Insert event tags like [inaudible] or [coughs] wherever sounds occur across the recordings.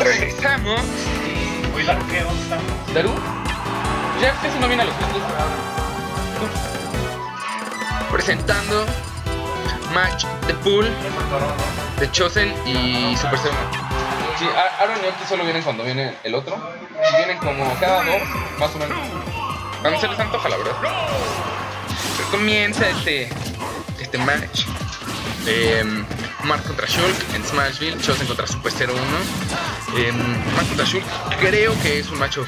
Regresamos. Oye, ¿la qué? ¿Dónde estamos? ¿Daru? Ya casi no viene a los puntos. Presentando match de pool de Chosen y Super Seven. Sí, Aaron y Oki solo vienen cuando viene el otro. Y vienen como cada dos, más o menos. A mí se les antoja, la verdad. Pero comienza este, este match. Eh, Mark contra Shulk en Smashville, Chosen contra Super 01. Eh, Mark contra Shulk creo que es un macho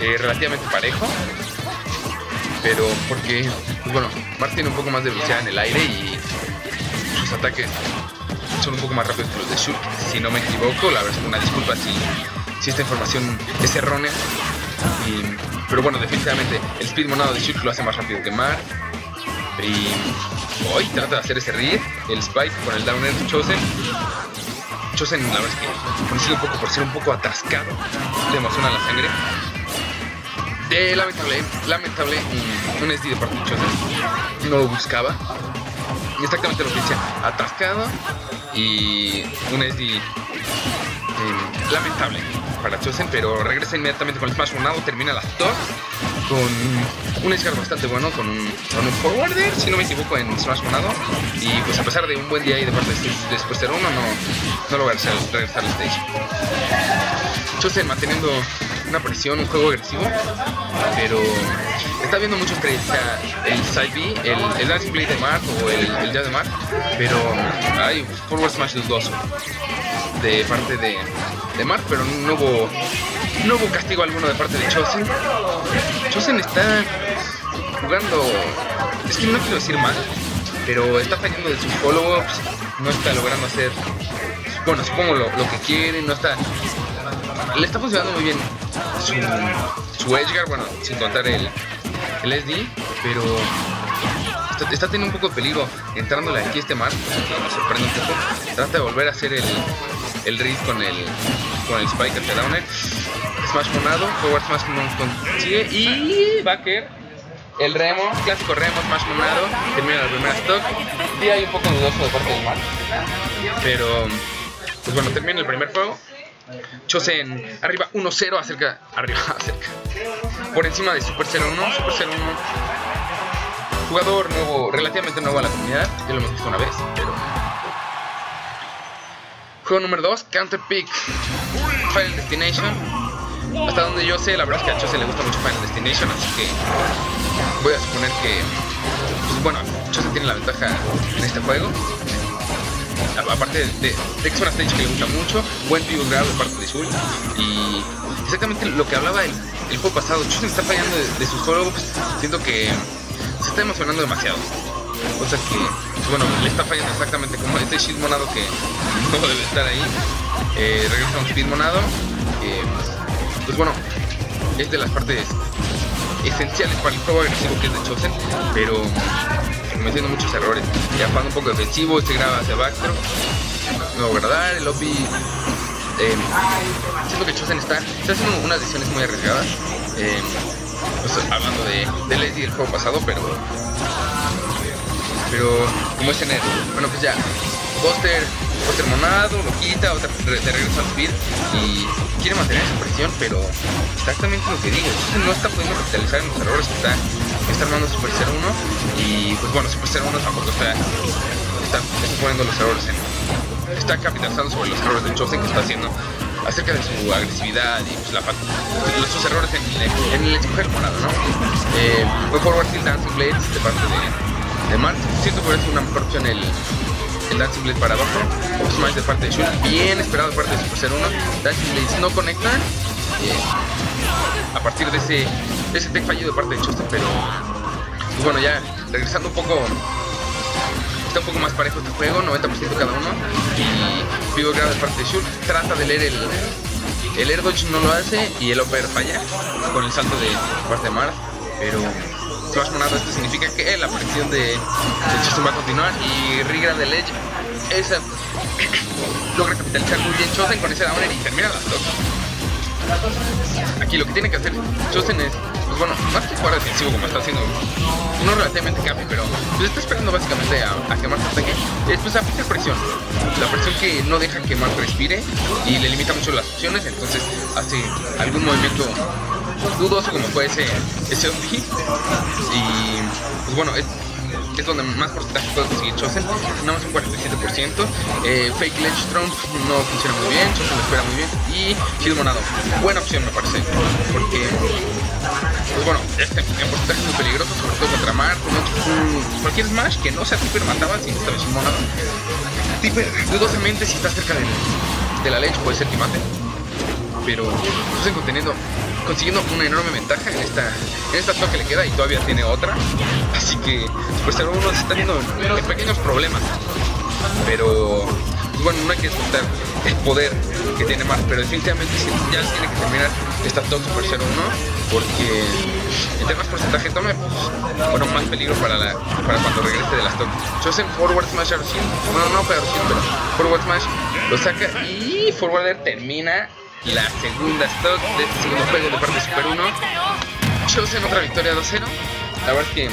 eh, relativamente parejo. Pero porque, pues bueno, Mark tiene un poco más de velocidad en el aire y sus ataques son un poco más rápidos que los de Shulk, si no me equivoco. La verdad, una disculpa si, esta información es errónea. Y- pero bueno, definitivamente el speed monado de Shulk lo hace más rápido que Mark. Hoy trata de hacer ese read, el spike con el downer Chosen. Chosen, la verdad es que un poco por ser un poco atascado, le emociona la sangre. De lamentable, lamentable, un, un SD de parte Chosen. No lo buscaba. Exactamente lo que decía, atascado y un SD eh, lamentable para Chosen, pero regresa inmediatamente con el Smash Monado, termina la top con un Edgar bastante bueno, con un, con forwarder, si no me equivoco, en Smash Monado. Y pues a pesar de un buen día ahí de parte de, de Super 1, no, no logra regresar, al stage. Chosen manteniendo una presión, un juego agresivo, pero está viendo muchos que sea el side B, el, el Dancing Blade de Mark o el, el Jazz de Mark, pero hay forward smash dudoso de parte de, de Mark, pero no hubo, no hubo castigo alguno de parte de Chosen. Chosen está jugando, es que no quiero decir mal, pero está fallando de sus follow-ups, no está logrando hacer, bueno, supongo lo, lo que quiere, no está, le está funcionando muy bien su, su Edgeguard, bueno, sin contar el, SD, pero está, teniendo un poco de peligro entrándole aquí este Mark, que sorprende un poco, trata de volver a hacer el, el read con el, con el Spike hacia Downer, Smash monado, Forward Smash consigue y Backer el remo, clásico remo, smash monado, termina la primera stock. Sí hay un poco dudoso de parte del Mark. Pero, pues bueno, termina el primer juego. Chosen arriba 1-0, acerca, arriba, [laughs] acerca. Por encima de Super 0-1, Super 0-1. Jugador nuevo, relativamente nuevo a la comunidad, ya lo hemos visto una vez, pero... Juego número 2, Counter Pick, Final Destination. Hasta donde yo sé, la verdad es que a Chosen le gusta mucho Final Destination, así que voy a suponer que, pues bueno, Chosen tiene la ventaja en este juego. Aparte de, de que es una stage que le gusta mucho, buen pivot grab de parte de Shul. Y exactamente lo que hablaba el, el juego pasado, Chosen está fallando de, de sus follow-ups. Siento que se está emocionando demasiado. O sea que, pues bueno, le está fallando exactamente como este shield monado que no debe estar ahí. Eh, regresa un speed monado. que, pues bueno, es de las partes esenciales para el juego agresivo que es de Chosen, pero cometiendo muchos errores. Ya jugando un poco defensivo, este graba hacia backthrow, no dar, el lobby. Eh, siento que Chosen está, está haciendo unas decisiones muy arriesgadas. eh, pues, hablando de, de Leslie del juego pasado, pero pero como es tener, bueno pues ya, Buster, Buster monado, lo quita, otra de regreso al speed y quiere mantener esa presión, pero exactamente lo que digo, no está pudiendo capitalizar en los errores que está, está armando Super 01 y pues bueno, Super 01 tampoco está, está, está poniendo los errores en, está capitalizando sobre los errores de Chosen que está haciendo acerca de su agresividad y pues, la, sus errores en, en el escoger monado, ¿no? Eh, fue forward tilt Dancing Blades de parte de, de Mark. Siento por eso una mejor opción el, el Dancing Blade para abajo. Up Smash de parte de Shul. Bien esperado de parte de Super 01. Dancing Blades no conectan. eh, a partir de ese, de ese tech fallido de parte de Chosen, pero pues bueno, ya regresando un poco está un poco más parejo este juego, 90% cada uno. Y Vivo grave de parte de Shulk trata de leer el, el air dodge, no lo hace y el upper falla con el salto de parte de Mars. Pero Smash Monado, esto significa que la presión de, de Chosen va a continuar y Rigra de Ledge esa [coughs] logra capitalizar muy bien Chosen con ese downer y termina las dos. Aquí lo que tiene que hacer Chosen es, pues bueno, más que jugar defensivo como está haciendo, no relativamente cambio, pero pues está esperando básicamente a, a quemar su ataque. Después aplica presión, la presión que no deja que Mark respire y le limita mucho las opciones, entonces hace algún movimiento dudoso como puede ese, ese. Y pues bueno, es, es donde más porcentaje puede conseguir Chosen, nada más un 47%. Eh, Fake Ledge Trump no funciona muy bien, Chosen lo espera muy bien. Y Shield Monado, buena opción me parece, porque pues bueno, este en porcentaje es muy peligroso, sobre todo contra con cualquier Smash que no sea Tipper mataba sin esta vez Monado. Tipper, dudosamente si está cerca del, de la Ledge puede ser que mate pero Chosen conteniendo consiguiendo una enorme ventaja en esta en esta que le queda y todavía tiene otra. Así que pues uno se está viendo en pequeños problemas. Pero pues bueno no hay que disfrutar el poder que tiene más pero definitivamente ya tiene que terminar esta top Super 0 1 porque entre más porcentaje tome pues, bueno más peligro para la para cuando regrese de las top. Chosen forward smash a Roshin bueno no fue a Roshin pero forward smash lo saca y forwarder termina la segunda stock de este segundo juego de parte de Super 1. Chosen otra victoria 2-0. La verdad es que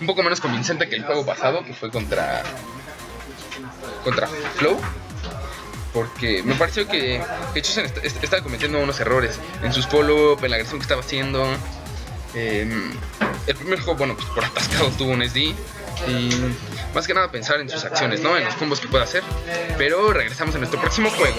un poco menos convincente que el juego pasado, que fue contra contra Flow. Porque me pareció que, que Chosen est est estaba cometiendo unos errores en sus follow-up, en la agresión que estaba haciendo. Eh, el primer juego, bueno, pues por atascado tuvo un SD. Y más que nada pensar en sus acciones, ¿no? En los combos que puede hacer. Pero regresamos en nuestro próximo juego.